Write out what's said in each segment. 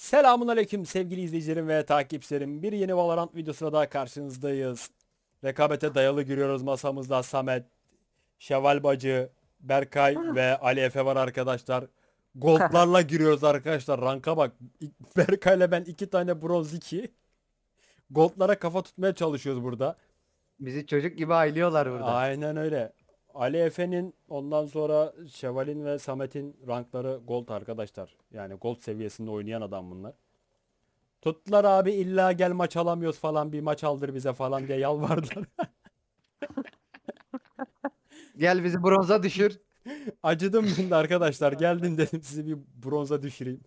Selamun aleyküm sevgili izleyicilerim ve takipçilerim. Bir yeni Valorant videosuna daha karşınızdayız. Rekabete dayalı giriyoruz masamızda Samet, Şeval Bacı, Berkay ve Ali Efe var arkadaşlar. Goldlarla giriyoruz arkadaşlar. Ranka bak. Berkay'la ben iki tane bronz 2. Goldlara kafa tutmaya çalışıyoruz burada. Bizi çocuk gibi aylıyorlar burada. Aynen öyle. Ali Efe'nin ondan sonra Şeval'in ve Samet'in rankları gold arkadaşlar. Yani gold seviyesinde oynayan adam bunlar. Tuttular abi illa gel maç alamıyoruz falan bir maç aldır bize falan diye yalvardılar. Gel bizi bronza düşür. Acıdım ben de arkadaşlar. Geldim dedim sizi bir bronza düşüreyim.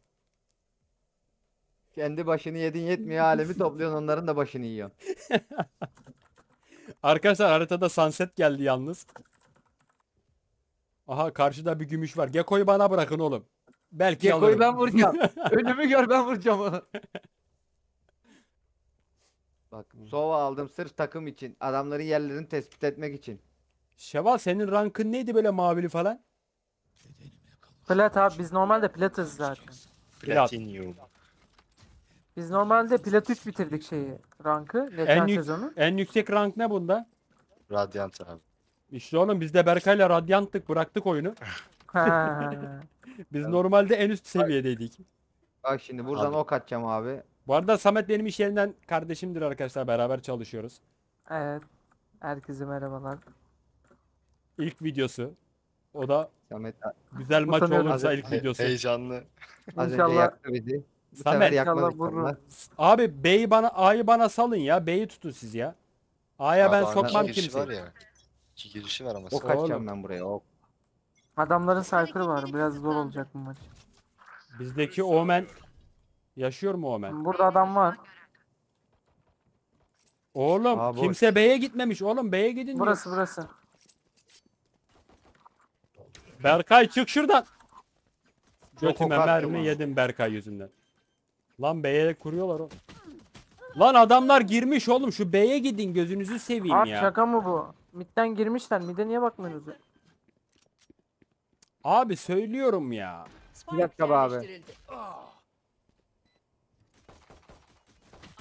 Kendi başını yedin yetmiyor alemi topluyorsun onların da başını yiyorsun. Arkadaşlar haritada sunset geldi yalnız. Aha karşıda bir gümüş var. Gekko'yu bana bırakın oğlum. Belki Gekko'yu alırım. ben vuracağım. Önümü gör ben vuracağım onu. Bak sova aldım sırf takım için. Adamların yerlerini tespit etmek için. Şeval senin rankın neydi böyle mavili falan? Plat abi biz normalde platız zaten. Plat. Platinum. Biz normalde plat 3 bitirdik şeyi rankı geçen En, yük- sezonu. en yüksek rank ne bunda? Radiant abi. İşte oğlum biz de Berkay'la Radyant'tık bıraktık oyunu. Ha. Biz normalde en üst seviyedeydik. Bak şimdi buradan Abi. ok atacağım abi. Bu arada Samet benim iş yerinden kardeşimdir arkadaşlar beraber çalışıyoruz. evet. Herkese merhabalar. İlk videosu. O da Samet güzel maç Utanıyorum. olursa ilk He- videosu. heyecanlı. az önce İnşallah yaktı bizi. Bu Samet. sefer İnşallah. Abi B'yi bana A'yı bana salın ya. B'yi tutun siz ya. A'ya ben Abi sokmam girişi var ya. İki girişi var ama. Ok atacağım ben buraya ok. Adamların cypher'ı var. Biraz zor olacak bu maç. Bizdeki Omen yaşıyor mu Omen? Burada adam var. Oğlum Aa, boş. kimse B'ye gitmemiş. Oğlum B'ye gidin. Burası burası. Berkay çık şuradan. Götüme ok mermi yedim Berkay yüzünden. Lan B'ye kuruyorlar o. Lan adamlar girmiş oğlum şu B'ye gidin gözünüzü seveyim Abi ya. şaka mı bu? Midden girmişler. Mid'e niye bakmıyorsunuz? Abi söylüyorum ya. Bir dakika be abi.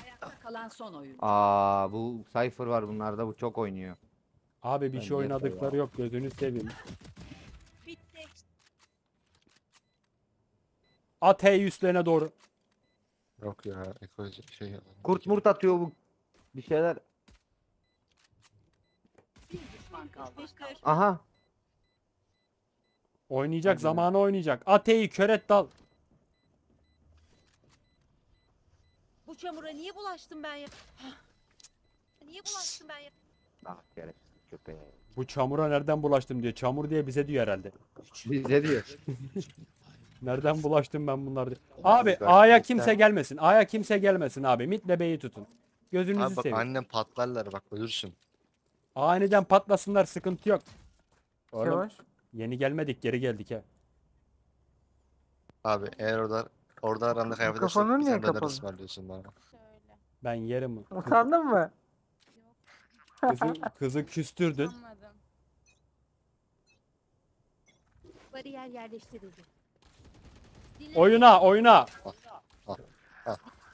Ayakta kalan son oyun. Aa bu Cypher var bunlarda bu çok oynuyor. Abi bir Ben şey oynadıkları yok gözünü seveyim. Bitti. At üstlerine doğru. Yok ya. Ekoloji şey. Kurt murt atıyor bu bir şeyler. Kaldı. Aha Oynayacak Hadi. zamanı oynayacak. At H'yi köret dal. Bu çamura niye bulaştım ben ya? Niye bulaştım ben ya? ah kere köpeğe. Bu çamura nereden bulaştım diyor. Çamur diye bize diyor herhalde. Bize diyor. Nereden bulaştım ben bunlar diye. Abi A'ya kimse gelmesin. A'ya kimse gelmesin abi. Midle B'yi tutun. Gözünüzü Abi bak seveyim. annem patlarlar bak ölürsün. Aniden patlasınlar sıkıntı yok. Oğlum Yavaş. yeni gelmedik geri geldik ha. Abi eğer orada orada aranda kaybedersek Mikrofonun niye tane bedel kapalı? ısmarlıyorsun bana. Ben yerim. Kız- Utandın mı? Kızı, kızı küstürdün. Anladım. Bariyer yerleştirildi. Dinle, Oyuna oyuna.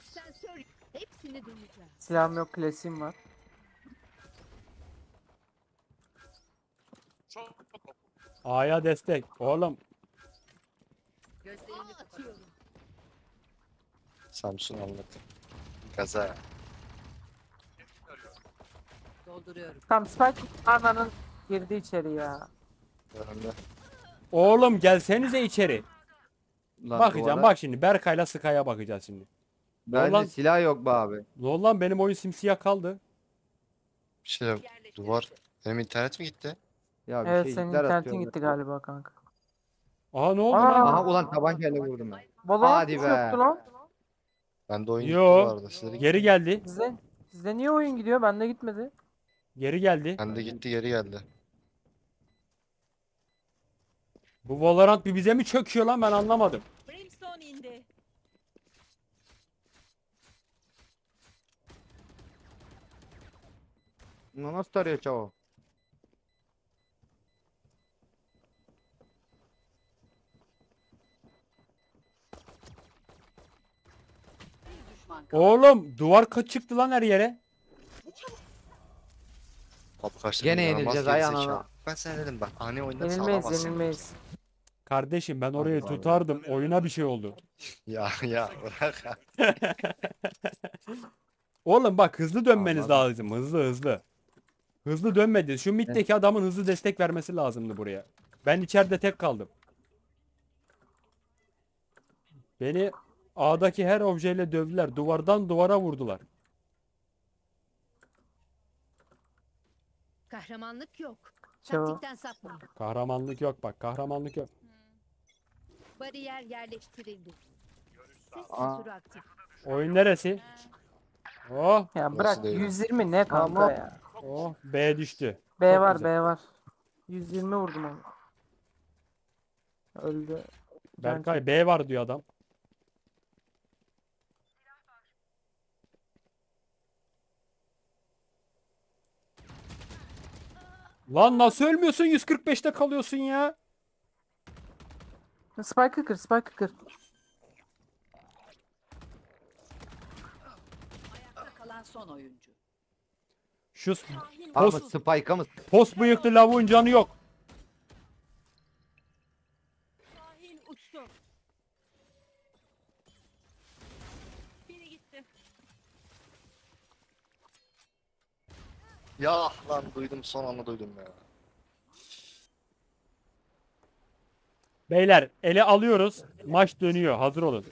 Sensör hepsini deneyeceğim. Silahım yok. Klasiğim var. A'ya destek. Oğlum. Samsun anlat. Gaza. Dolduruyorum. Tam Spike ananın girdi içeri ya. Önümde. oğlum gelsenize içeri. Lan Bakacağım duvara- bak şimdi Berkay'la Sky'a bakacağız şimdi. Bende Ulan- silah yok be abi. Oldu lan benim oyun simsiyah kaldı. Bir şey yok. Duvar. Benim internet mi gitti? Ya bir Evet şey senin internetin gitti galiba kanka. Aha ne oldu Aa! lan? Aha ulan tabancayla vurdum ben. Valorant Hadi be. yoktu lan. Bende oyun gitti Yo. bu arada. Sizde de Geri geldi. Sizde, sizde niye oyun gidiyor? Bende gitmedi. Geri geldi. Bende gitti geri geldi. Bu Valorant bir bize mi çöküyor lan ben anlamadım. Brimstone indi. No, Nasıl tarıyor çavo? Oğlum duvar ka- çıktı lan her yere. Abi kaçtı. Gene yenileceğiz, ay anana. Ben sana dedim bak ani oyunda Yenilmeyiz sağlamazsın. yenilmeyiz. Kardeşim ben orayı Allah tutardım. Oyuna bir şey oldu. Ya ya bırak. Oğlum bak hızlı dönmeniz Anladım. lazım. Hızlı hızlı. Hızlı dönmedi. Şu middeki adamın hızlı destek vermesi lazımdı buraya. Ben içeride tek kaldım. Beni A'daki her objeyle dövdüler. Duvardan duvara vurdular. Kahramanlık yok. Çabuk. Taktikten sapmayın. Kahramanlık yok bak. Kahramanlık yok. Bariyer yerleştirildi. Ses Aa. sensörü aktif. Oyun neresi? Oh, Ya bırak değil? 120 ne kanka Tamam. ya. oh B düştü. B Çok var güzel. B var. 120 vurdum onu. Öldü. Berkay B var diyor adam. Lan nasıl ölmüyorsun? 145'te kalıyorsun ya. Spike kır Spike kır. Ayakta kalan son oyuncu. Şu Ama post, Spike'a mı? post bıyıklı lavuğun canı yok. Şahin uçtu. Biri gitti. Ya lan duydum son anda duydum ya. Beyler ele alıyoruz. Maç dönüyor. Hazır olun.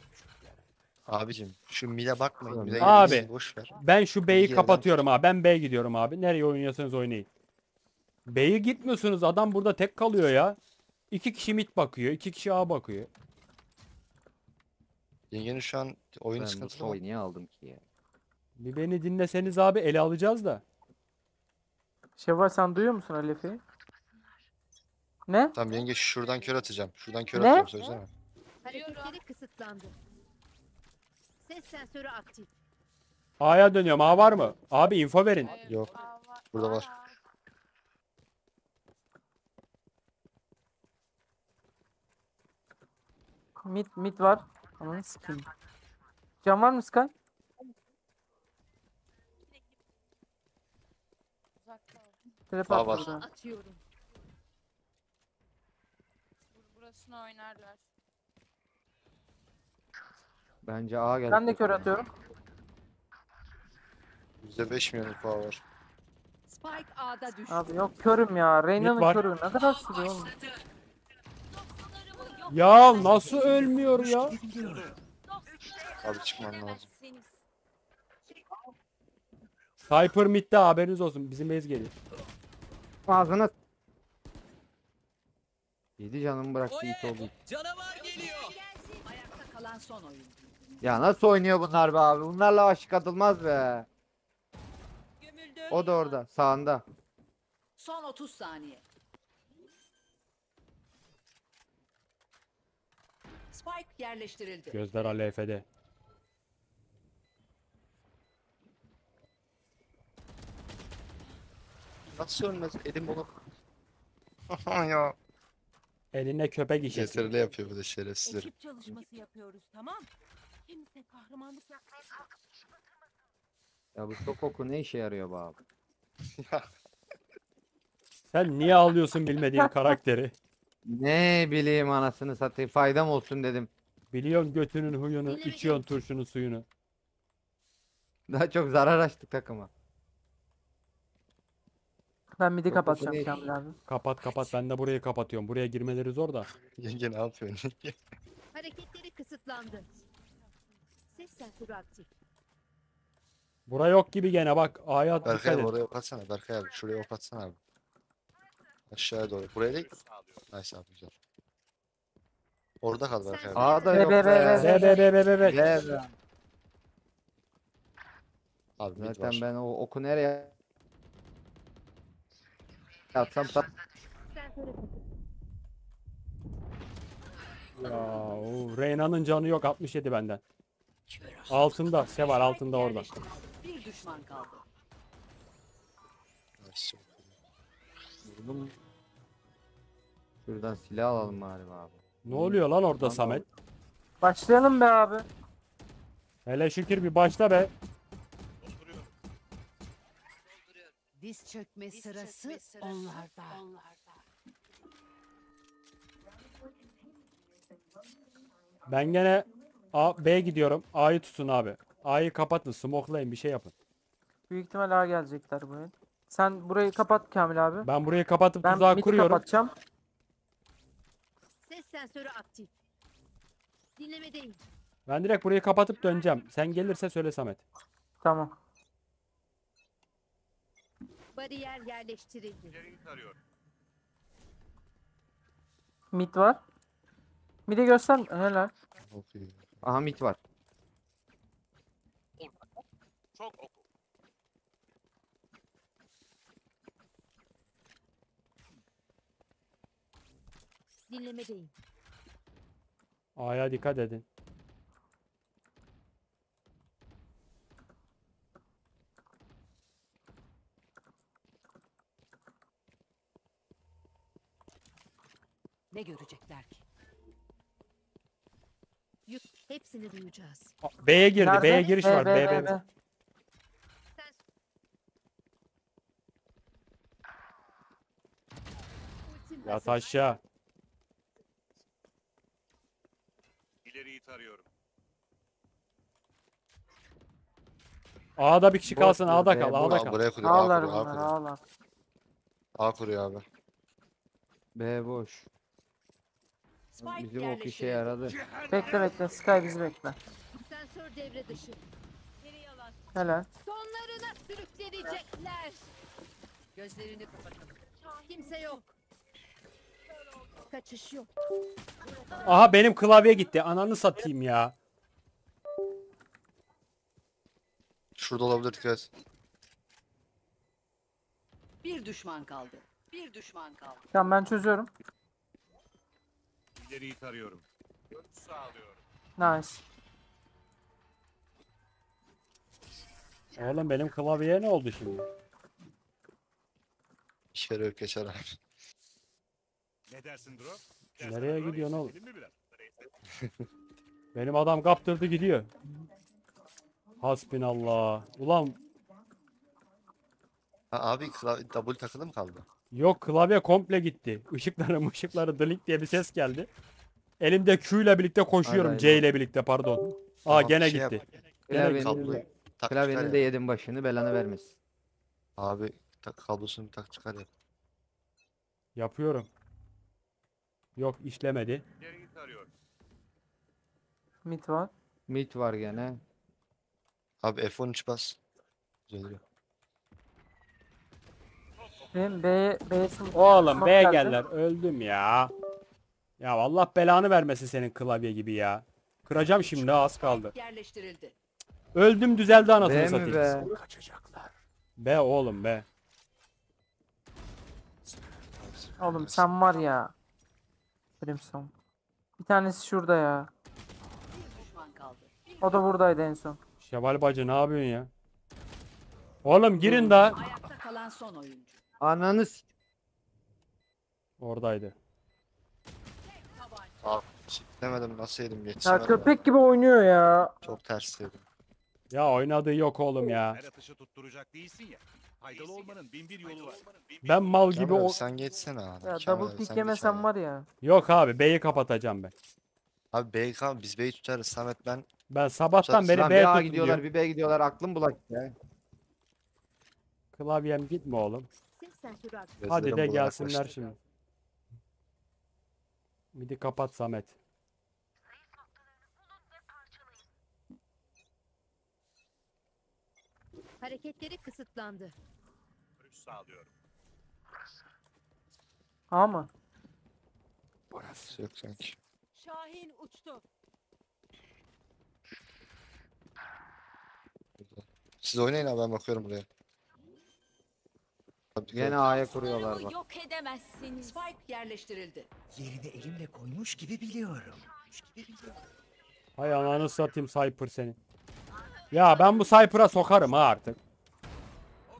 Abicim şu mide bakmayın. Mide Abi. boş ver. Ben şu B'yi Yerden kapatıyorum abi. Ben B gidiyorum abi. Nereye oynuyorsanız oynayın. B'yi gitmiyorsunuz. Adam burada tek kalıyor ya. İki kişi mid bakıyor. iki kişi A bakıyor. Yengenin şu an oyun Ben bu sıkıntılı soyu mı? niye aldım ki ya? Bir beni dinleseniz abi ele alacağız da. Şevval sen duyuyor musun Alef'i? Ne? Tamam yenge şuradan kör atacağım. Şuradan kör Ne? atıyorum söylesene. Hareketleri kısıtlandı. Ses sensörü aktif. A'ya dönüyorum. A var mı? Abi info verin. Yok. Burada var. Mid mid var. Ananı sikeyim. Can var mı Sky? Trap at var. Atıyorum. Burasını oynarlar. Bence A geldi. Ben de kör atıyorum. %5 milyon puan var. Spike A'da düştü. Abi yok körüm ya. Reyna'nın var. körü. Ne kadar sürüyor oğlum? Ya nasıl ölmüyor ya? Abi çıkman lazım. Cypher midde haberiniz olsun. Bizim base geliyor. Ağzına. 7 canımı bıraktı it oldu. Ayakta kalan son oyuncu. Ya nasıl oynuyor bunlar be abi? Bunlarla aşık atılmaz be. Gömüldü. O da orada sağında. Son 30 saniye. Spike yerleştirildi. Gözler ALF'de. Nasıl ölmez? Elim onu. ya. Eline köpek işesi. CTRL yapıyor bu da şerefsizler. Ekip çalışması yapıyoruz tamam. Kimse kahramanlık yapmaya kalkışma. Ya bu çok oku ne işe yarıyor be abi? Sen niye alıyorsun bilmediğin karakteri? Ne bileyim anasını satayım faydam olsun dedim. Biliyorsun götünün huyunu, içiyorsun turşunun suyunu. Daha çok zarar açtık takıma. Ben midi kapatacağım yok, Kamil abi. Kapat kapat ben de burayı kapatıyorum. Buraya girmeleri zor da. Yenge ne yapıyorsun? Hareketleri kısıtlandı. Ses sensörü aktif. Bura yok gibi gene bak. A'ya dikkat Berkay abi et. oraya ok atsana. Berkay abi şuraya ok atsana abi. Aşağıya doğru. Buraya değil. Nice abi güzel. Orada kal Berkay abi. A da Be, yok be, be, be. Be be be be be be. Be be. Abi mid Zaten var. ben o oku nereye atsam Sensörü Ya o Reyna'nın canı yok 67 benden. Altında. Şey var altında orada. Bir düşman kaldı. Vurdum. Şuradan silah alalım bari abi. Ne oluyor lan orada. Samet? Başlayalım be abi. Hele şükür bir başla be. Diz çökme sırası onlarda. Ben gene A, B gidiyorum. A'yı tutun abi. A'yı kapatın. Smokelayın bir şey yapın. Büyük ihtimal A gelecekler bu el. Sen burayı kapat Kamil abi. Ben burayı kapatıp Ben tuzağı kuruyorum. kapatacağım. Ses sensörü aktif. Dinlemedeyim. Ben direkt burayı kapatıp döneceğim. Sen gelirse söyle Samet. Tamam. Bariyer yerleştirildi. Mid var. Mid'i göster. Helal. Çok iyi. Aha mit var. Dinlemedeyim. A'ya dikkat edin. Ne görecekler ki? Yük hepsini duyacağız. B'ye girdi. Nerede? B'ye giriş B, var. B, B, B, B. Yat aşağı. İleriyi tarıyorum. A'da bir kişi kalsın. A'da kal. A'da Aa, kal. buraya kuruyor. A Ağlar bunlar kuruyor. ağlar. A kuruyor abi. B boş. Spike Bizim ok işe yerleştirildi. yaradı. Bekle bekle. Sky bizi bekle. Sensör devre dışı. Geri yalan. Helal. Sonlarına sürükleyecekler. Gözlerini kapatalım. Kimse yok. Kaçış yok. Aha benim klavye gitti. Ananı satayım ya. Şurada olabilir dikkat. Bir düşman kaldı. Bir düşman kaldı. Tamam ben çözüyorum. İleriyi tarıyorum. Görüş sağlıyorum. Nice. Oğlum benim klavyeye ne oldu şimdi? Yarıyor geçer abi. Ne dersin Drop? Nereye gidiyorsun oğlum? Edelim mi biraz? Benim adam kaptırdı gidiyor. Hasbinallah. Ulan Ha, abi klavye double takılı mı kaldı? Yok klavye komple gitti. Işıkları ışıkları dlink diye bir ses geldi. Elimde Q ile birlikte koşuyorum. Hadi C ile birlikte pardon. Aa Tamam, gene şey yap. gitti. Klavyenin, de, Tak klavyenin çıkar de ya. yedim başını belanı vermesin. Abi tak, kablosunu bir tak çıkar ya. Yapıyorum. Yok işlemedi. İleriyi tarıyorum. Mid var. Mit var gene. Abi F13 bas. Düzeliyor. Benim B, B Oğlum smoke B geldi. geller. Öldüm ya. Ya Allah belanı vermesin senin klavye gibi ya. Kıracağım şimdi az kaldı. Yerleştirildi. Öldüm düzeldi anasını B mi satayım. be? Be oğlum be. Oğlum sen var ya. Brimstone. Bir tanesi şurada ya. Bir düşman kaldı. O da buradaydı en son. Şevval bacı ne yapıyorsun ya? Oğlum girin daha. Ayakta kalan son oyuncu. Ananı s- Oradaydı. Abi demedim nasıl yedim Ya yetişemedim. köpek gibi oynuyor ya. Çok ters yedim. Ya oynadığı yok oğlum ya. Her atışı tutturacak değilsin ya. Faydalı olmanın bin bir yolu var. Ben mal gibi Kemal abi o... sen geçsene abi. Ya Kemal double abi, pick geç abi. var ya. Yok abi B'yi kapatacağım ben. Abi B'yi kal biz B'yi tutarız. Samet ben Ben sabahtan beri Lan B bir A tuttum gidiyorlar diyor. bir B gidiyorlar aklım bulaştı ya. Klavyem gitme oğlum. Hadi de gelsinler şimdi. Midi kapat Samet. Hareketleri kısıtlandı. Görüş sağlıyorum. A mı? Yok sanki. Şahin uçtu. Siz oynayın abi ben bakıyorum buraya. Abi, Gene. A'ya kuruyorlar bak. yok edemezsiniz. Spike yerleştirildi. Yerini elimle koymuş gibi biliyorum. Gibi biliyorum. Hay ananı satayım Cypher senin. Ya ben bu Cypher'a sokarım ha artık.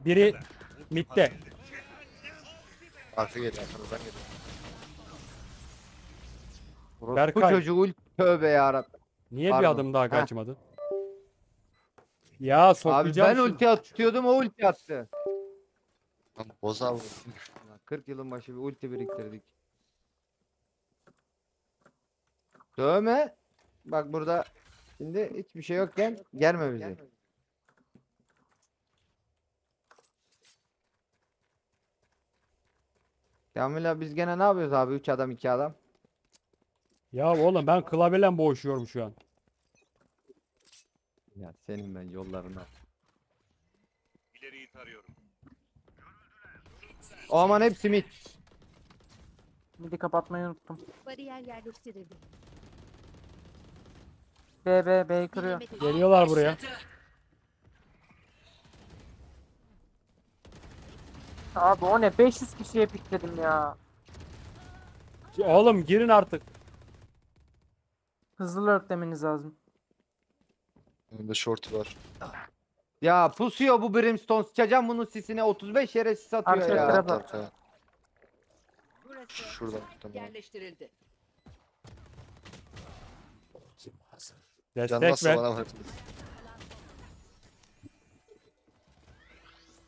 Biri midde. Arka geliyor arkanızdan geliyor. Bu Berkay. çocuğu ult- tövbe yarabbim. Niye bir Pardon. adım daha Heh. kaçmadın? Ya Abi sokacağım ben şunu. ulti atıyordum o ulti attı. Lan boz abi. Ulan 40 yılın başı bir ulti biriktirdik. Dövme. Bak burada şimdi hiçbir şey yokken germe bizi. Kamil abi biz gene ne yapıyoruz abi? 3 adam 2 adam. Ya oğlum ben klavyeyle boğuşuyorum şu an. Ya senin ben yollarına. İleriyi tarıyorum. O aman hepsi mid. Midi kapatmayı unuttum. Bariyer yerleştirildi. B B B'yi kırıyor. Geliyorlar buraya. Abi o ne 500 kişiye pikledim ya. Oğlum girin artık. Hızlı lurk demeniz lazım. Önünde short var. Ya pusuyor bu Brimstone. Sıçacağım bunun sisine 35 yere sis atıyor Arkaya ya. trap Arka at. arkaya. Burası Şuradan tamam. yerleştirildi. Can Destek nasıl ver. bana bırak.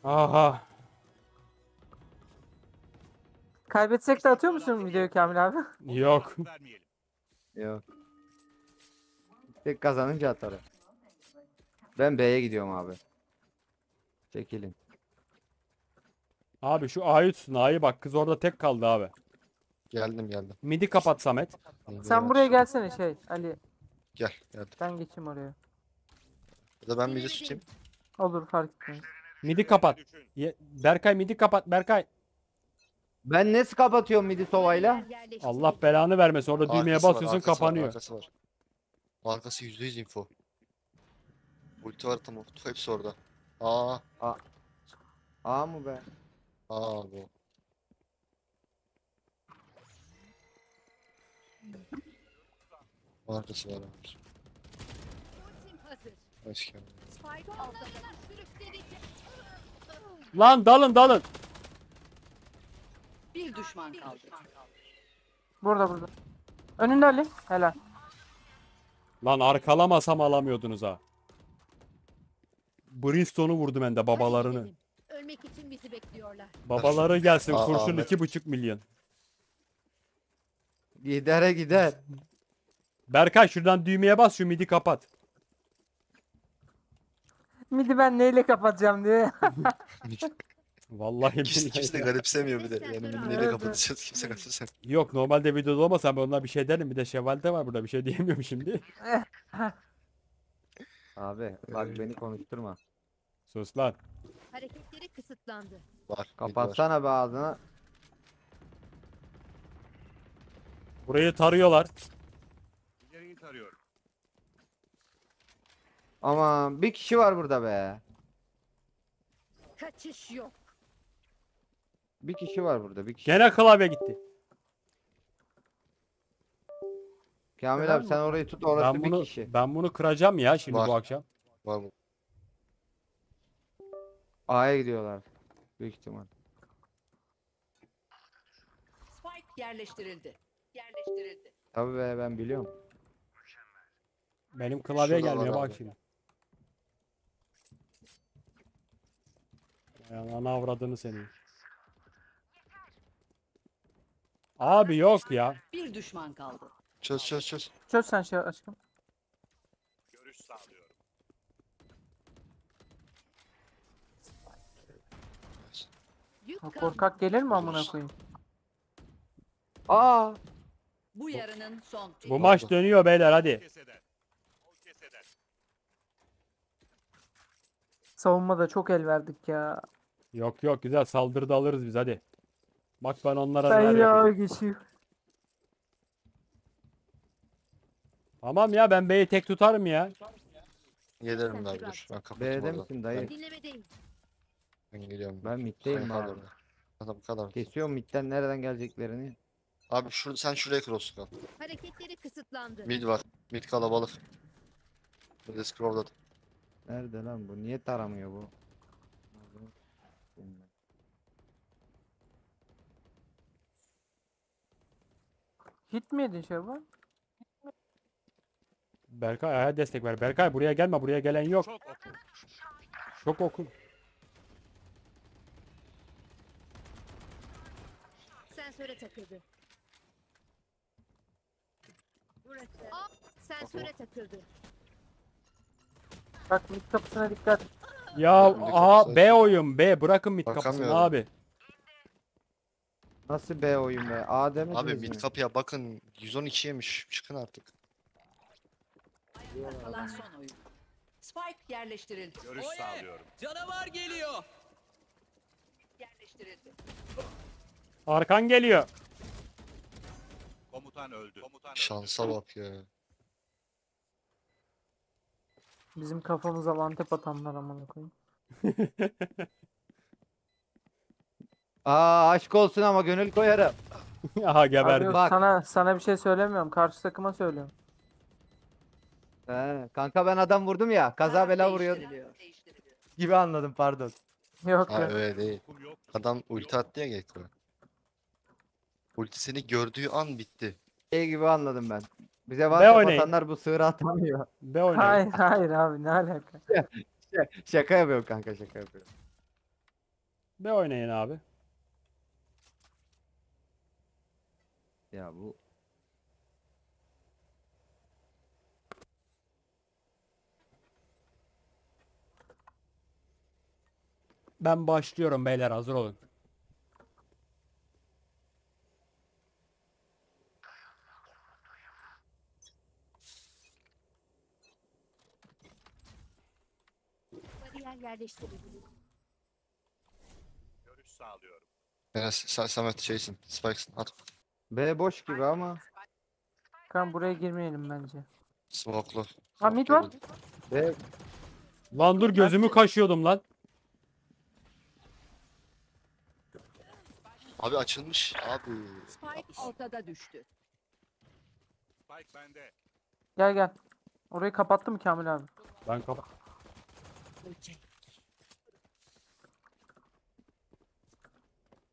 Aha. Kaybetsek de atıyor musun videoyu Kamil abi? Yok. Vermeyelim. Yok. Tek kazanınca atarım. Ben B'ye gidiyorum abi. Çekilin. Abi şu A'yı tutsun. A'yı bak kız orada tek kaldı abi. Geldim geldim. Midi kapat Samet. Sen buraya gelsene şey Ali. Gel geldim. Ben geçeyim oraya. Ya da ben de tutayım. Olur fark etmez. Midi kapat. Ye- Berkay midi kapat Berkay. Ben nasıl kapatıyorum midi sovayla? Allah belanı vermesin. Orada düğmeye Arkası var, basıyorsun arkası var, kapanıyor. Arkası var. Arkası %100 info. Ulti var tam orta. Hepsi orada. Aa. A mı be? Aa bu. Arkası var abi. Hoş geldin. Lan dalın dalın. Bir düşman kaldı. Burada burada. Önünde Ali. Helal. Lan arkalamasam alamıyordunuz ha. Brimstone'u vurdum ben de babalarını. Ölmek için bizi bekliyorlar. Babaları gelsin Aa, kurşun Ahmet. iki buçuk milyon. Gidere gider. Berkay şuradan düğmeye bas şu midi kapat. Midi ben neyle kapatacağım diye. Vallahi Kimse, billahi kimse de garipsemiyor bir de. Yani neyle evet. kapatacağız kimse garipsemiyor. Yok normalde videoda olmasa ben ona bir şey derim. Bir de şevalde var burada bir şey diyemiyorum şimdi. Abi bak beni konuşturma. Sus lan. Hareketleri kısıtlandı. Var. Kapatsana be ağzını. Burayı tarıyorlar. İleriyi tarıyorum. Ama bir kişi var burada be. Kaçış yok. Bir kişi var burada. Bir kişi. Gene klavye gitti. Kamil Neden abi sen orayı tut orası Ben bir bunu kişi. ben bunu kıracağım ya şimdi Var. bu akşam. Var mı? A'ya gidiyorlar. Büyük ihtimal. Spike yerleştirildi. Yerleştirildi. Tabii be ben biliyorum. Benim klavye Şurada var gelmiyor bak abi. şimdi. Ya ana avradını seni. Abi yok ya. Bir düşman kaldı. Çöz çöz çöz. Çöz sen şey aşkım. Görüş sağlıyorum. Ha. Korkak gelir mi amına koyayım? Aa! Bu yarının son. Bu maç dönüyor beyler hadi. Keseden. O keseden. Savunmada çok el verdik ya. Yok yok güzel saldırıda alırız biz hadi. Bak ben onlara neler Ben ya geçiyor. Tamam ya ben B'yi tek tutarım ya. Gelirim ben dur. Ben kapatayım B'de misin dayı? Dinlemedeyim. Ben geliyorum. Ben middeyim abi. orada. Adam bu kadar. Kesiyorum midden nereden geleceklerini. Abi şur sen şuraya cross kal. Hareketleri kısıtlandı. Mid var. Mid kalabalık. Bir de scroll'da. Nerede lan bu? Niye taramıyor bu? Hit mi yedin bu? Berkay ayağa destek ver. Berkay buraya gelme. Buraya gelen yok. Çok oku. Şok okun. Sensöre takıldı. Burası. Aa, sensöre takıldı. Bak mid kapısına dikkat. Ya A kapısı B oyun B. Bırakın mid kapısını Bakamıyorum. abi. Nasıl B oyun be? A demediniz Abi mi? mid kapıya bakın 112 yemiş. Çıkın artık. Ayakta kalan son oyun. Spike yerleştirildi. Görüş sağlıyorum. Canavar geliyor. Yerleştirildi. Arkan geliyor. Komutan öldü. Komutan öldü. Şansa bak ya. Bizim kafamıza vantep atanlar amına koyayım. Aa aşk olsun ama gönül koyarım. Aha Abi geberdim. yok, Bak. sana sana bir şey söylemiyorum. Karşı takıma söylüyorum. He, kanka ben adam vurdum ya. Kaza bela vuruyor gibi anladım pardon. Yok Ha yok. öyle değil. Adam ulti attı ya Gekko. Ultisini gördüğü an bitti. Şey gibi anladım ben. Bize var oynayın? atanlar bu sığırı atamıyor. B oynayın. Hayır hayır abi ne alaka. şaka yapıyorum kanka şaka yapıyorum. B oynayın abi. Ya bu Ben başlıyorum beyler hazır olun. Bariyer yerleştirildi. Görüş sağlıyorum. Enes sen Samet şeysin. Spikes'ın at. B boş gibi ama. Kan buraya girmeyelim bence. Smoke'lu. Ha, mid var. B Lan dur gözümü kaşıyordum lan. Abi açılmış. Abi. Spike ortada düştü. Spike bende. Gel gel. Orayı kapattı mı Kamil abi? Ben kap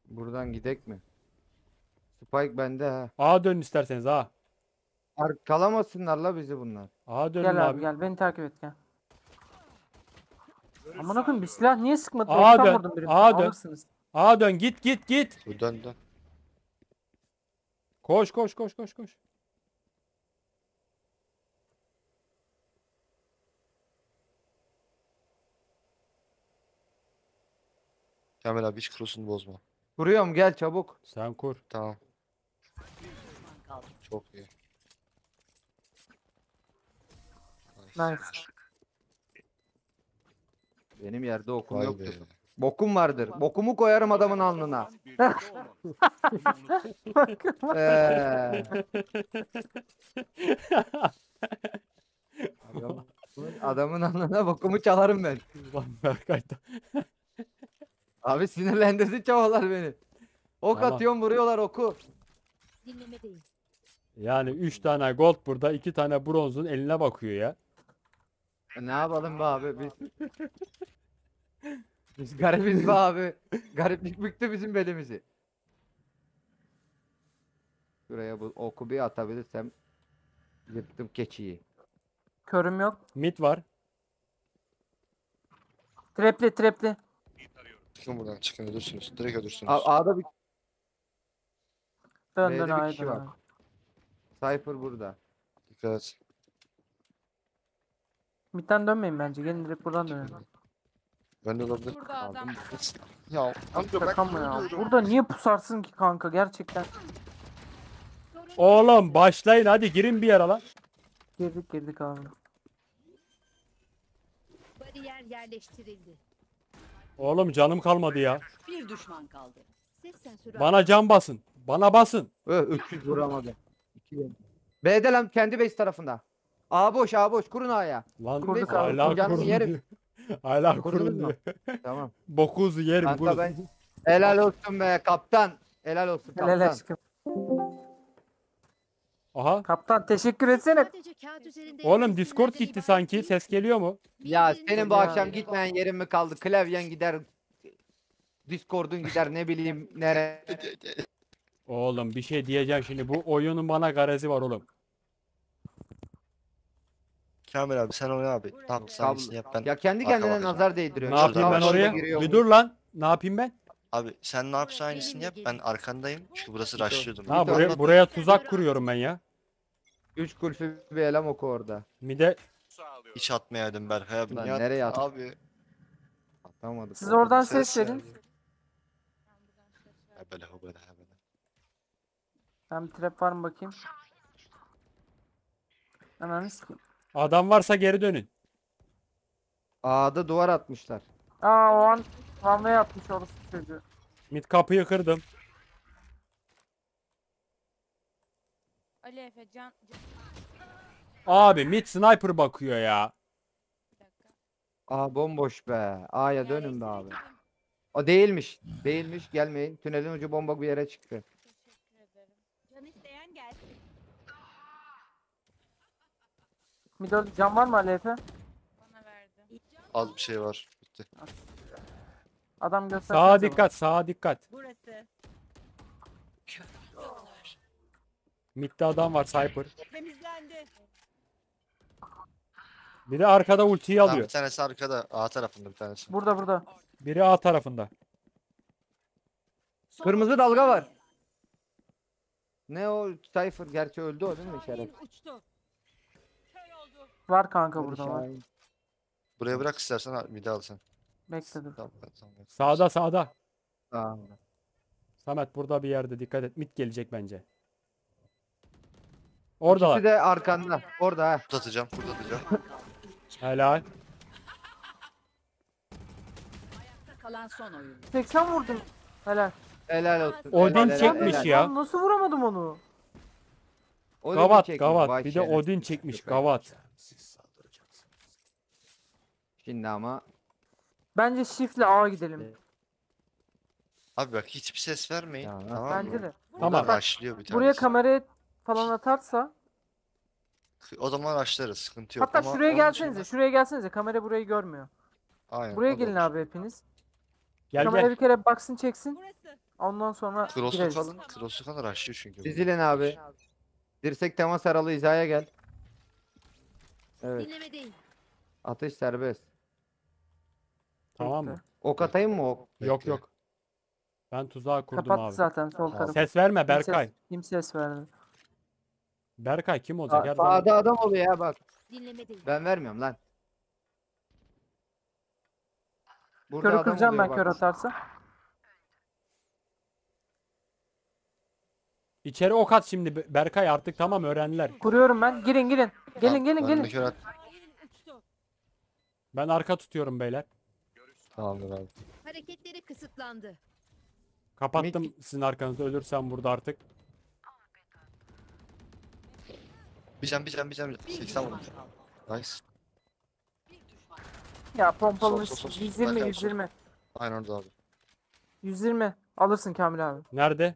buradan gidek mi? Spike bende ha. A dön isterseniz A. Arkalamasınlar la bizi bunlar. A dönün Gel abi, abi. gel beni takip et gel. Amına koyayım bir silah niye sıkmadı? Ağa Doksan dön, ağa dön. Alırsınız. A dön git git git. Dön dön. Koş koş koş koş koş. Kamil abi hiç cross'unu bozma. Kuruyorum gel çabuk. Sen kur. Tamam. Çok iyi. Nice. Benim yerde okum Vay yoktur. be. Bokum vardır. Bokumu koyarım adamın alnına. Eee. Adam- adamın alnına bokumu çalarım ben. Lan Berkay da- Abi sinirlendirdi çavalar beni. Ok Tamam. atıyorum vuruyorlar oku. Dinleme değil. Yani 3 tane gold burada 2 tane bronzun eline bakıyor ya. E Ne yapalım be abi biz. Biz garibiz be abi. Gariplik büktü bizim belimizi. Şuraya bu oku bir atabilirsem yırttım keçiyi. Körüm yok. Mid var. Trepli trepli. Çıkın buradan çıkın ölürsünüz. Direkt ölürsünüz. A- A'da bir Dön B'de dön bir kişi var. Cypher burada. Dikkat et. Midden dönmeyin bence. Gelin direkt buradan dönelim. Ben de olabilir. Burada adam. Ya Şaka mı ya? Burada niye pusarsın ki kanka gerçekten? Oğlum başlayın hadi girin bir yere lan. Girdik girdik abi. Bariyer yerleştirildi. Oğlum canım kalmadı ya. Bir düşman kaldı. Ses sensörü Bana can basın. Bana basın. Ö 300 vuramadı. B'de lan kendi base tarafında. A boş A boş kurun A'ya. Lan Kurduk abi, hala. Hala kurun mu? diyor. Tamam. Bokuzu yerim Kanka ben helal olsun be kaptan. Helal olsun kaptan. Helal aşkım. Aha. Kaptan teşekkür etsene. Oğlum Discord gitti sanki. Ses geliyor mu? Ya senin bu Ya. akşam gitmeyen yerin mi kaldı? Klavyen gider. Discord'un gider ne bileyim nereye. Oğlum bir şey diyeceğim şimdi. Bu oyunun bana garezi var oğlum. Kamil abi sen oyna abi. Tamam sen yap ben. Ya kendi arka kendine bakacağım. nazar değdiriyor. Ne yapayım ben oraya? Bir dur lan. Ne yapayım ben? Abi sen ne yapsan aynısını yap. Ben arkandayım. Çünkü burası rushlıyordum. Ha buraya buraya tuzak kuruyorum ben ya. Üç kulfü bir elem oku orada. Mide. Hiç atmayaydım Berkay abi. Lan nereye attın at- Abi. Atamadık. Siz oradan Ses verin. yani. Ben buradan ses verdim. Hebele hebele hebele. Ben bir trap var mı bakayım. Ananı sikeyim. Adam varsa geri dönün. A'da duvar atmışlar. Aa o an hamle yapmış orası çocuğu. Mid kapıyı kırdım. Ali Efe can, can Abi mid sniper bakıyor ya. A bomboş be. A'ya dönün be abi. O değilmiş. Değilmiş. Gelmeyin. Tünelin ucu bomba bir yere çıktı. Teşekkür ederim. Can isteyen gelsin. Middle cam var mı Ali Efe? Bana verdi. Az bir şey var. Bitti. Adam göster. Sağa dikkat, sağa dikkat. Burası. Mid'de adam var sniper. Temizlendi. Biri arkada ultiyi Tamam, bir alıyor. tanesi arkada. A tarafında bir tanesi. Burada burada. Biri A tarafında. Kırmızı dalga var. Ne o Cypher gerçi öldü o değil mi şeref? Şahin uçtu. Var kanka burada var. Buraya bırak istersen al- midi al sen. Bekle dur. Tamam, tamam. Sağda sağda. Aa. Samet burada bir yerde dikkat et. Mid gelecek bence. İkisi Oradalar. de arkanda. Orada ha. Kurt atacağım, kurt atacağım. Helal. Kalan son oyun. 80 vurdum. Helal. Helal olsun. Odin helal, çekmiş helal. ya. Lan nasıl vuramadım onu? Odin Gavat çekmiş, gavat. vay Bir de. Odin çekmiş gavat. Şimdi ama Bence shift'le A gidelim. Abi bak hiçbir ses vermeyin. Ya, tamam Bence mı? de. Tamam. Burada rushlıyor bir tanesi. Buraya kamerayı falan atarsa. O zaman rushlarız. Sıkıntı yok. Hatta ama şuraya onun gelsenize. dışında- Şuraya gelsenize. Kamera burayı görmüyor. Aynen. Buraya o da gelin olur. abi hepiniz. Gel Kamera gel. bir kere baksın çeksin. Burası. Ondan sonra Cross'u gireriz. kalın. Cross'u kalın rushlıyor çünkü. bu. dizilin abi. Dirsek temas aralı hizaya gel. Evet. Dinleme değil. Atış serbest. Tamam mı? Ok atayım mı ok? Yok Bekle. yok. Ben tuzağı kurdum Kapattı abi. zaten sol tarafı. Ses verme Kim Berkay. ses- Kim ses verdi? Berkay kim olacak? Her zaman- Sağda adam oluyor ya bak. Dinleme değil. Ben vermiyorum lan. Burada Körü adam kıracağım ben kör atarsa. İçeri ok at şimdi Be- Berkay artık tamam öğrendiler. Kuruyorum ben. Girin girin. Gelin Tamam, gelin gelin. kör at. Ben arka tutuyorum beyler. Tamamdır abi. Hareketleri kısıtlandı. Kapattım sizin arkanızda ölürsem burada artık. Bir can bir can bir can. bir can. 80 vurdum. Nice. Ya pompalı Sol, sol, sol, sol. 120 Berkay, 120. Aynen orada abi. 120. Alırsın Kamil abi. Nerede?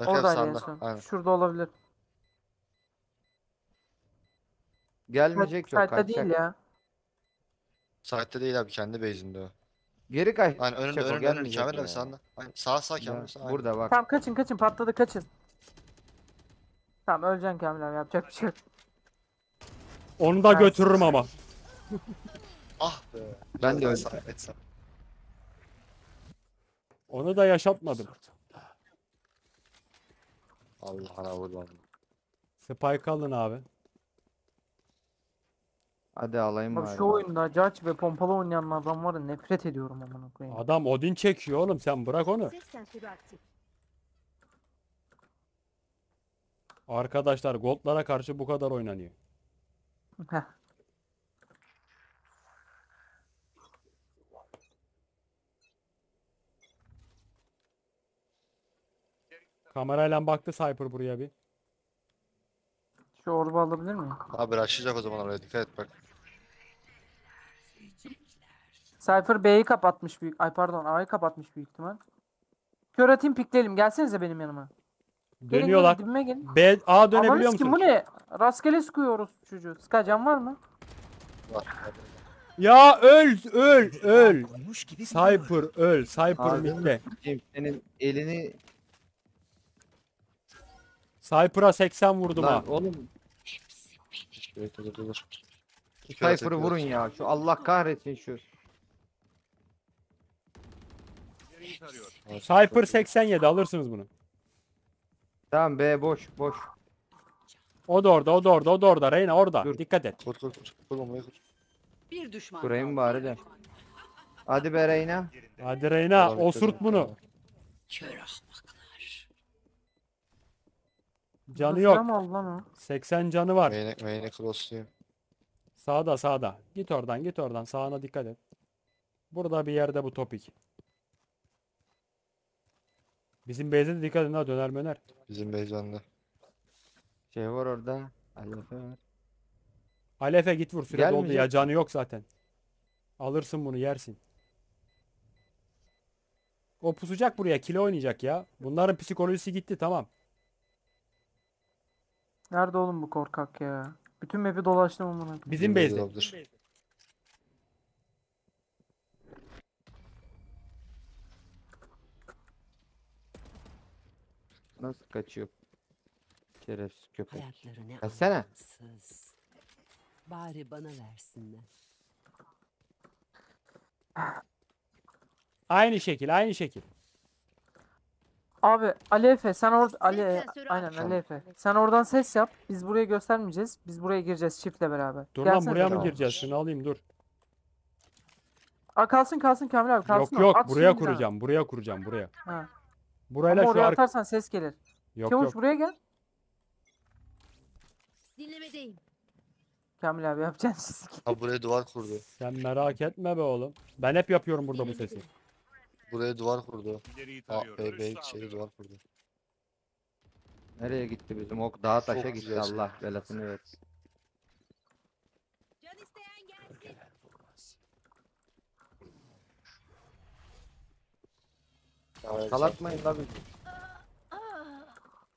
Abi Oradaydı en son. Aynen. Şurada olabilir. Gelmeyecek yok Site'da değil ya. Saatte değil abi kendi base'inde o. Geri kaç. Aynen önünde önünde önünde gelmeyecek Kamil ya. abi sağında. Aynen sağ sağ Kamil Ya, sağ. aynen. Burada bak. Tamam kaçın kaçın patladı kaçın. Tamam öleceksin Kamil abi yapacak bir şey yok. Onu da Ben- götürürüm ama. Ah be. Ben de öyle. Onu da yaşatmadım. Allah'ına vurma. Spike alın abi. Hadi alayım Abi bari. şu oyunda Judge ve pompalı oynayanlardan var ya nefret ediyorum amına koyayım. Adam Odin çekiyor oğlum sen bırak onu. Ses sensörü aktif. Arkadaşlar goldlara karşı bu kadar oynanıyor. Heh. Kamerayla baktı Cypher buraya bir. Şu orba alabilir miyim? Abi rushlayacak o zaman oraya dikkat et bak. Cypher B'yi kapatmış büyük. Ay pardon A'yı kapatmış büyük ihtimal. Kör atayım pikleyelim. Gelsenize benim yanıma. Gelin, Dönüyorlar. Gelin, dibime gelin. B A dönebiliyor musun? bu ne? Rastgele sıkıyoruz çocuğu. Sıkacağım var mı? Var. Ya öl öl öl. Cypher öl. Cypher. Kim senin elini Cypher'a 80 vurdum ha. lan oğlum Evet dur dur dur. Şu Kör Cypher'ı vurun ya. Şu Allah kahretsin şu. Cypher 87 alırsınız bunu. Tamam B boş boş. O da orada, o da orada, o da orada. Reyna orada. Dur. Dikkat et. Kur kur kur. Kur bombayı kur. Bir düşman Kurayım kaldı. bari de. Hadi be Reyna. Hadi Reyna, Tamam, osurt bunu. Kör ahmaklar. Canı yok. mı oldu lan o? 80 canı var. Main'e main'e crossluyum. Sağda, sağda. Git oradan, git oradan. Sağına dikkat et. Burada bir yerde bu topik. Bizim base'e de dikkat edin ha döner möner. Bizim Beycan'da. Şey var orada. Alefe var. Alefe git vur süre doldu ya Gelmeyecek. canı yok zaten. Alırsın bunu yersin. O pusacak buraya kilo oynayacak ya. Bunların psikolojisi gitti tamam. Nerede oğlum bu korkak ya? Bütün map'i dolaştım amına. Bizim base base'de. olabilir. Nasıl kaçıyor? Şerefsiz köpek. Hayatları ne anlamsız. Bari bana versinler. Aynı şekil, aynı şekil. Abi Ali Efe sen orada Ali sensörü aynen. Ali Efe. Sen oradan ses yap. Biz buraya göstermeyeceğiz. Biz buraya gireceğiz çiftle beraber. Dur lan Gelsene buraya mı gireceğiz? Şunu alayım dur. Aa, kalsın kalsın Kamil abi kalsın. Yok yok At buraya şimdi bir tane. kuracağım. Buraya kuracağım buraya. Ha. Burayla Ama şu oraya arka atarsan ses gelir. yok Çavuş yok. buraya gel. Dinlemedeyim. Kamil abi yapacaksın. Ha buraya duvar kurdu. Sen merak etme be oğlum. Ben hep yapıyorum burada bu sesi. Buraya duvar kurdu. İleriyi Ha tarıyor. B B içeri sağlıyorum. duvar kurdu. Nereye gitti bizim ok? Dağa taşa Çok gitti güzel. Allah belasını versin. Can isteyen gelsin. Kamera Salatmayın la bizi.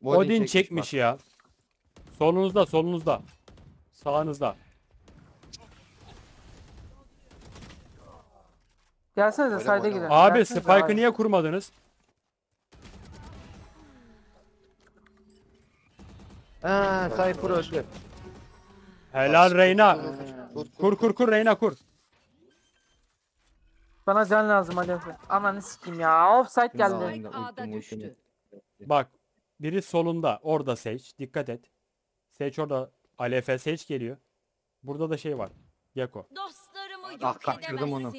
Odin çekmiş ya. Solunuzda, solunuzda. Sağınızda. Gelsenize sayda mi girelim. Abi Gelsenize Spike'ı abi. niye kurmadınız? Ha Cypher öldü. Helal Reyna. Kur kur. Kur kur kur Reyna kur. Bana can lazım Efe. Ananı sikeyim ya. Offside geldi. Spike A'da düştü. Bak. Biri solunda. Orada Sage. Dikkat et. Sage orada. Alefe Sage geliyor. Burada da şey var. Dostlarımı yok Ah, kaçırdım onu.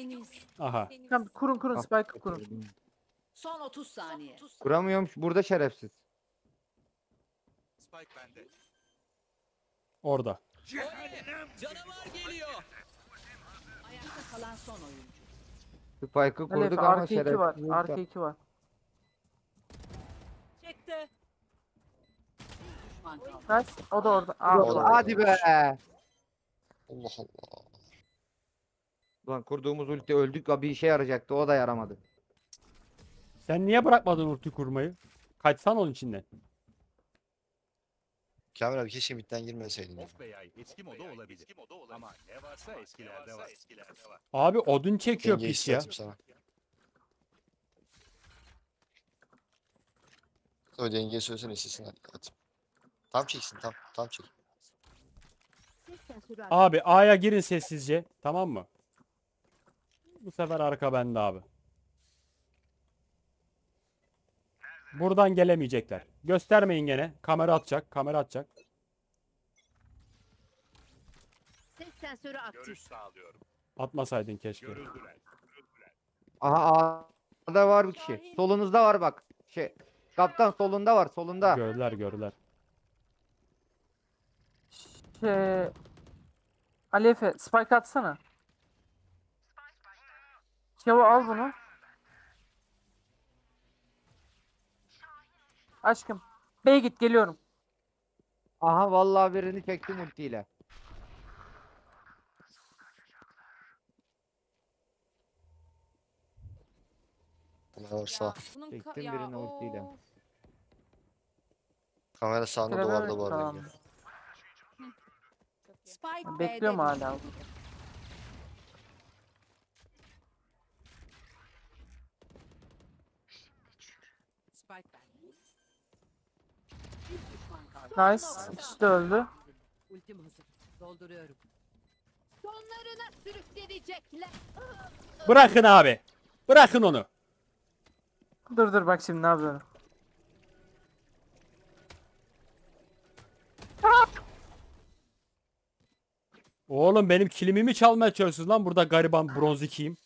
Aha. Tamam kurun kurun Ah, Spike kurun. kaçırdım. Son 30 saniye. Kuramıyormuş burada şerefsiz. Spike bende. Orada. Ayakta kalan son oyuncu. Spike'ı kurduk Efe ama arka 2 şerefsiz. var. vurdu. Arka 2 var. Çekti. Düşman kaldı. O da orada. Aa, o da orada. Hadi be. Allah Allah. Ulan kurduğumuz ulti öldük bir işe yarayacaktı o da yaramadı. Sen niye bırakmadın ulti kurmayı? Kaçsan onun içinden. Kamera abi keşke midden girmeseydin. ya. Of veya eski moda olabilir. Ama ne varsa eskilerde var. Eskilerde var. Abi odun çekiyor Denge piç ya. sana. O dengeyi söylesene istesin hadi at. Tam çeksin tam tam çek. Abi A'ya girin sessizce. Tamam mı? Bu sefer arka bende abi. Buradan gelemeyecekler. Göstermeyin gene. Kamera atacak. Kamera atacak. Ses sensörü aktif. sağlıyorum. Atmasaydın keşke. Görüldüler. Aha A'da var bir kişi. Solunuzda var bak. Şey kaptan solunda var solunda. Gördüler gördüler. Şey... Ali Efe Spike atsana. Çavo al bunu. Aşkım. Bey git geliyorum. Aha vallahi birini çektim ultiyle. Kamera var sağ. Bunun ka- Çektim birini ultiyle. of. Kamera sağında Beraber duvarda bu arada. tamam. Ege. Çok iyi. Spike Bekliyorum B'de hala bende. Bir düşman kaldı. Nice. İkisi de öldü. Ultim hazır. Dolduruyorum. Sonlarına sürüklenecekler. Bırakın abi. Bırakın onu. Dur dur bak şimdi ne yapıyorum. Oğlum benim kilimimi çalmaya çalışıyorsunuz lan burada gariban bronz ikiyim.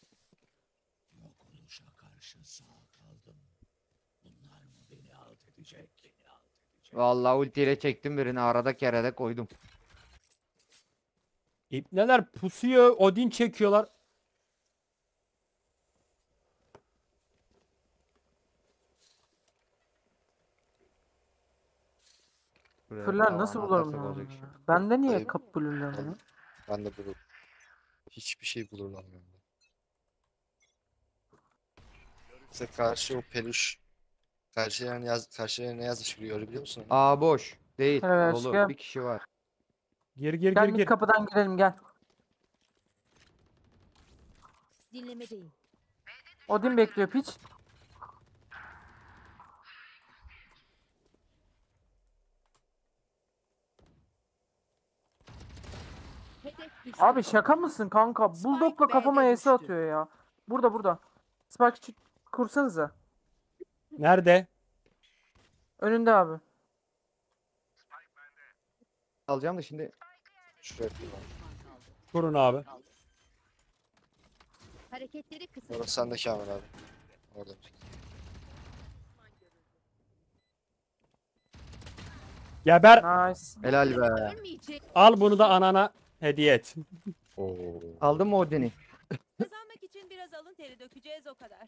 Yok oluşa karşı sağ kaldım. Bunlar mı beni alt edecek? Beni alt edecek. Vallahi ultiyle çektim birini arada kerede koydum. İpneler pusuyor, Odin çekiyorlar. Buraya Fırlar nasıl atarsak bulurum olacak ya? şey. Bende niye Hayır. kapı bulurlar ya? Ben de bunu hiçbir şey bulurlamıyorum. ben. Size karşı o peluş karşı yerine yaz karşı yerine yazmış biliyor biliyor musun? Aa boş. Değil. Evet, Dolu. gel. Bir kişi var. Gir gir Gel gir bir gir. kapıdan girelim gel. Dinlemedeyim. Odin bekliyor piç. Abi şaka mısın kanka? Bulldog'la kafama düştü. atıyor ya. Burada burada. Spike kursanıza. Nerede? Önünde abi. Alacağım da şimdi bak. Kurun abi. Hareketleri kısıtlı. Orası sende Kamil abi. Orada. Geber. Nice. helal be. Ölmeyecek. Al bunu da anana hediye et. Oo. Aldın mı Odin'i? Kazanmak için biraz alın teri dökeceğiz o kadar.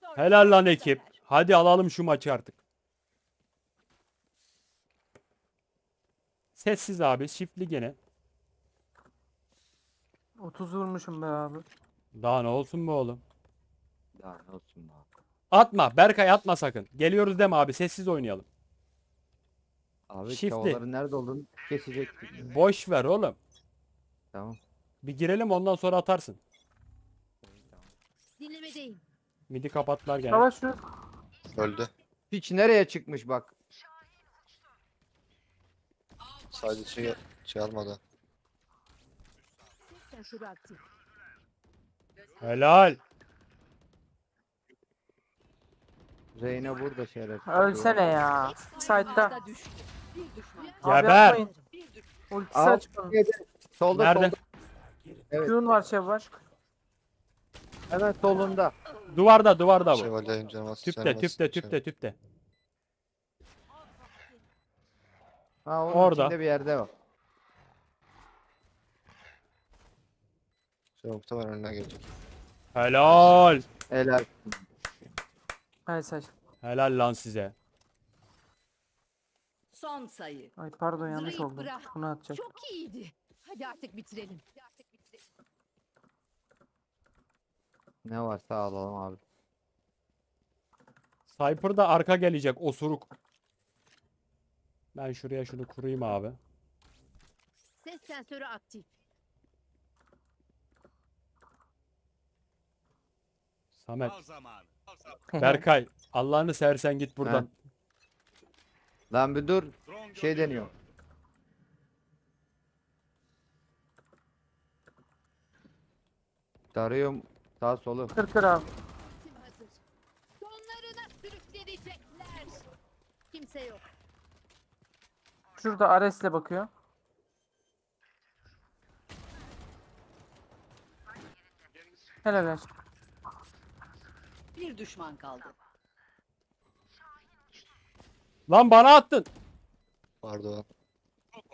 Sonra Helal lan ekip. Hadi alalım şu maçı artık. Sessiz abi. Shiftli gene. 30 vurmuşum be abi. Daha ne olsun be oğlum. Ya ne olsun be. Atma. Berkay atma sakın. Geliyoruz deme abi. Sessiz oynayalım. Abi Shift'li. çavaların nerede olduğunu kesecektik. Boş ver oğlum. Tamam. Bir girelim ondan sonra atarsın. Dinlemedeyim. Midi kapattılar gene. Savaş şu. Öldü. Hiç nereye çıkmış bak. Sadece şey, şey almadı. Helal. Reyna burada şeref. Ölsene ya. Side'da. Geber. Ultisi Al. onun. Solda Nerede? solda. Evet. Q'un var şey var. Hemen solunda. Duvarda duvarda bu. Şövalye canım az. Tüpte tüpte tüpte tüpte. Ha onun Orada. içinde bir yerde var. Şey muhtemelen önüne gelecek. Helal. Helal. Hayır saç. Helal lan size. Son sayı. Ay pardon yanlış Zırhı oldu. bırak. Bunu atacak. Çok iyiydi. Hadi artık bitirelim. Ne varsa alalım abi. Cypher arka gelecek osuruk. Ben şuraya şunu kurayım abi. Ses sensörü aktif. Samet. Al zaman. Al zaman. Berkay. Allah'ını seversen git buradan. Lan bir dur. Şey deniyor. Darıyorum sağ solu. Kır kır abi. Hazır. Sonlarına sürüklenecekler. Kimse yok. Şurada Ares'le bakıyor. Helal olsun. Bir düşman kaldı. Lan bana attın. Pardon.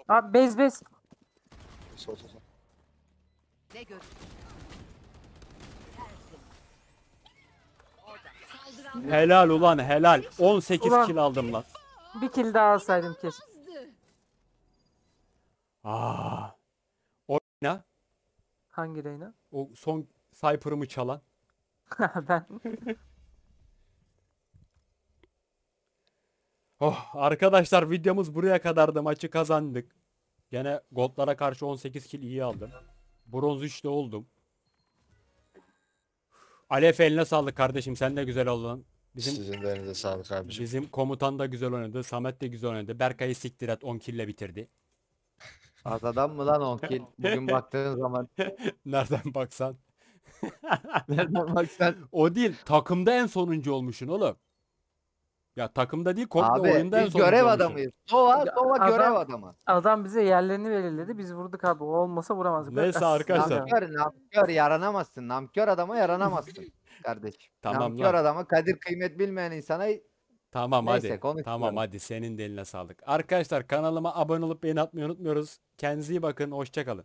Abi bez bez. Sol sol sol. Ne gör? Helal ulan helal. 18 Ulan. kill aldım lan. Bir kill daha alsaydım keşke. Aa. O ne? Hangi Reyna? O son Cypher'ımı çalan. ben. Oh arkadaşlar videomuz buraya kadardı. Maçı kazandık. Gene Gold'lara karşı 18 kill iyi aldım. Bronz 3'te oldum. Alef eline sağlık kardeşim. Sen de güzel oldun. Bizim Sizin de elinize sağlık abiciğim. bizim komutan da güzel oynadı. Samet de güzel oynadı. Berkay'ı siktir et 10 kill'le bitirdi. Az adam mı lan 10 kill? Bugün baktığın zaman Nereden baksan. nereden baksan. O değil. Takımda en sonuncu olmuşsun oğlum. Ya takımda değil komple Abi oyunda en biz sonuncu görev adamıyız. Sova, Ya Sova görev adam- adamı. Adam bize yerlerini belirledi. Biz vurduk abi. O olmasa vuramazdık. Neyse arkadaşlar. Namkör, namkör yaranamazsın. Namkör adama yaranamazsın kardeşim. Tamam namkör lan. adama kadir kıymet bilmeyen insana Tamam Neyse, hadi. konuşmayalım. Tamam hadi senin de eline sağlık. Arkadaşlar kanalıma abone olup beğeni atmayı unutmuyoruz. Kendinize iyi bakın. Hoşçakalın.